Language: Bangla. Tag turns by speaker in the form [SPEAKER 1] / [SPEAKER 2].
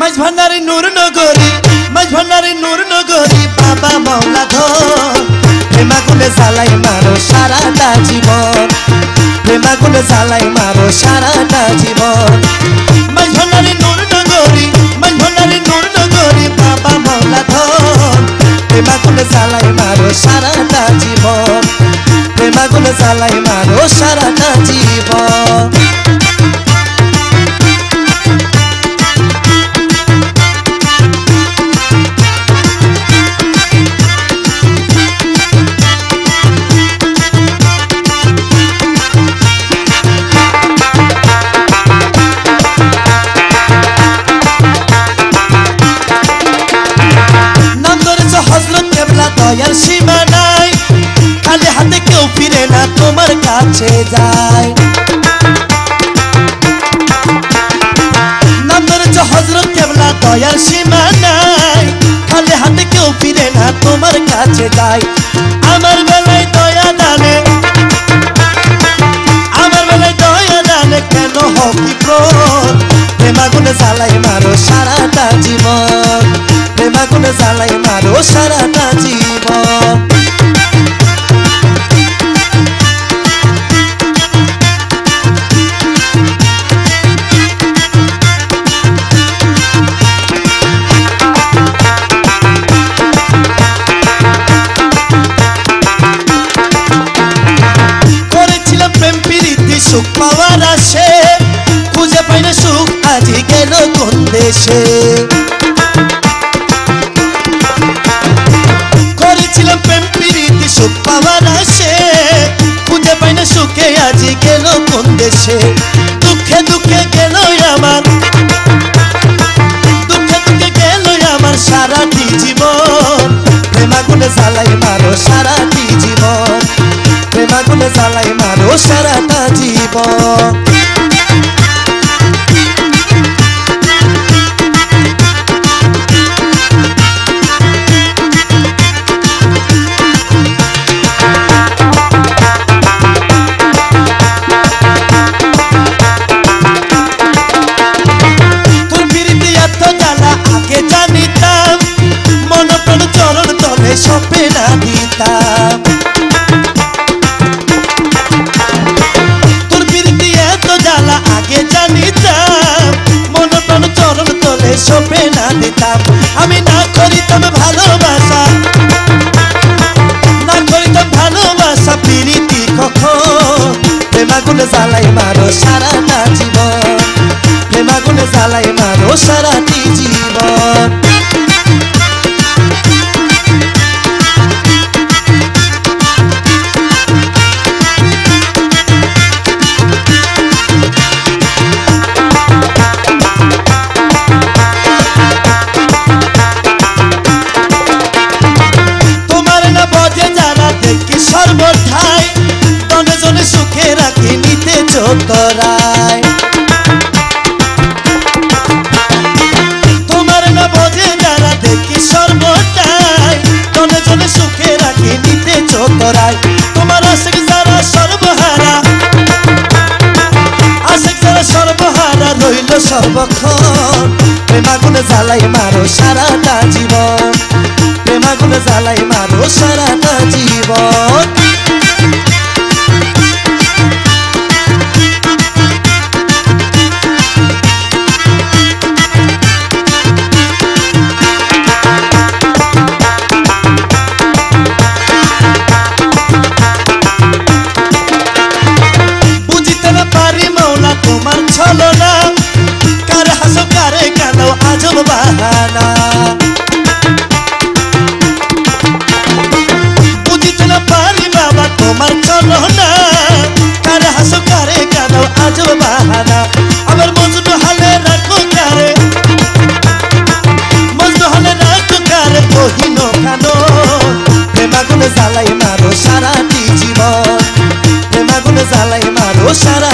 [SPEAKER 1] মাঝ ভান্ডারি নূর নগরী মাঝ ভান্ডারি নূর নগরী বাবা মাওলা ধর প্রেমাগুনে জ্বালাই মারো সারাটা জীবন প্রেমাগুনে জ্বালাই মারো, সারাটা জীবন। মাঝ ভান্ডারি নূর নগরী মাঝ ভান্ডারি নূর নগরী, বাবা মাওলা ধর প্রেমাগুনে জ্বালাই কাছে যায়। হজরত কেবলা দয়ার সীমা নাই, খালি হাতে কেউ ফিরে না তোমার কাছে আমার বেলায় দয়া দানে আমার বেলায় দয়া দানে কেন হকি ক্রোধ প্রেমাগুনে জ্বালাই মারো সারাটা জীবন প্রেমাগুনে জ্বালাই মারো সারাটা জীবন। সুখ পাওয়ার আসে, খুঁজে পাই না সুখ, আজি গেল কোন দেশে? করেছিলাম প্রেম, প্রীতি, সুখ পাওয়ার আসে, খুঁজে পাই না সুখে, আজি কোন দেশে? দুঃখে দুঃখে ভালোবাসা না করিতাম ভালোবাসা, প্রীতি কখন? প্রেমাগুলো জ্বালাই মারো সারাটা জীবন। প্রেমাগুলো জ্বালাই মারো সারাটি জীবন। নিতে চোতরায় তোমার না বজে যারা দেখি সর্বটাই, তনে জনে সুখে রাখি নিতে চোতরায় তোমার আশেক যারা সর্বহারা, আশেক যারা সর্বহারা রইল সর্বক্ষণ। প্রেমাগুনে জ্বালাই মারো সারাটা জীবন প্রেমাগুনে জ্বালাই মারো সারাটা জীবন। তোমার ছলনা। কার হাসো, কারে কালো আজব বাহানা। বুঝিতে না পারি বাবা তোমার ছলনা। কার হাসো, কারে কালো আজব বাহানা। আমার মজনু হালে রাখো কারে। মজনু হালে রাখো কারে, কহিনো কানো? প্রেমাগুনে জ্বালাই মারো সারাটি জীবন। প্রেমাগুনে জ্বালাই মারো সারা